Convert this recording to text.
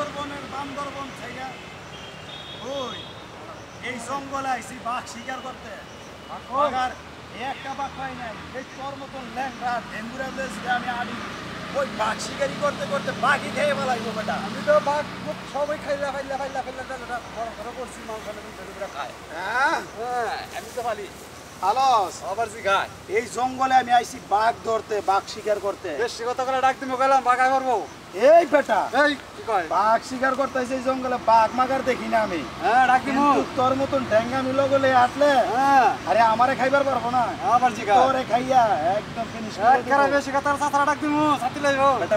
সুন্দরবনের বান্দরবন থেকে ওই এই জঙ্গলে আইছি বাঘ শিকার করতে বাঘার একটা বাঘ পাই নাই এই তোর মতন ল্যাংরা আমি আনি ওই বাঘ শিকারি করতে করতে বাঘই খেয়ে ফেলাইবো বেটা আমি তো বাঘ খুব সবাই খাইলা খাইলা খাইলা খাইলা বড় বড় করছি মাংস খায় হ্যাঁ হ্যাঁ আমি তো পালি আলস। আবার জি এই জঙ্গলে আমি আইছি বাঘ ধরতে বাঘ শিকার করতে। বেশি কথা করে ডাক দিমু গেলাম বাঘ আই পারব এই বেটা এই কি কয়? বাঘ শিকার করতে আইছি এই জঙ্গলে বাঘ মাগার দেখি না আমি। হ্যাঁ ডাক দিমু। তোর মতন ঢেঙ্গা মিলো গলে আটলে হ্যাঁ। আরে আমারে খাইবার পারব না। আবার তোরে খাইয়া একদম ফিনিশ বেশি কথা ছাত্রা ডাক দিমু ছাত্রী লাইব। বেটা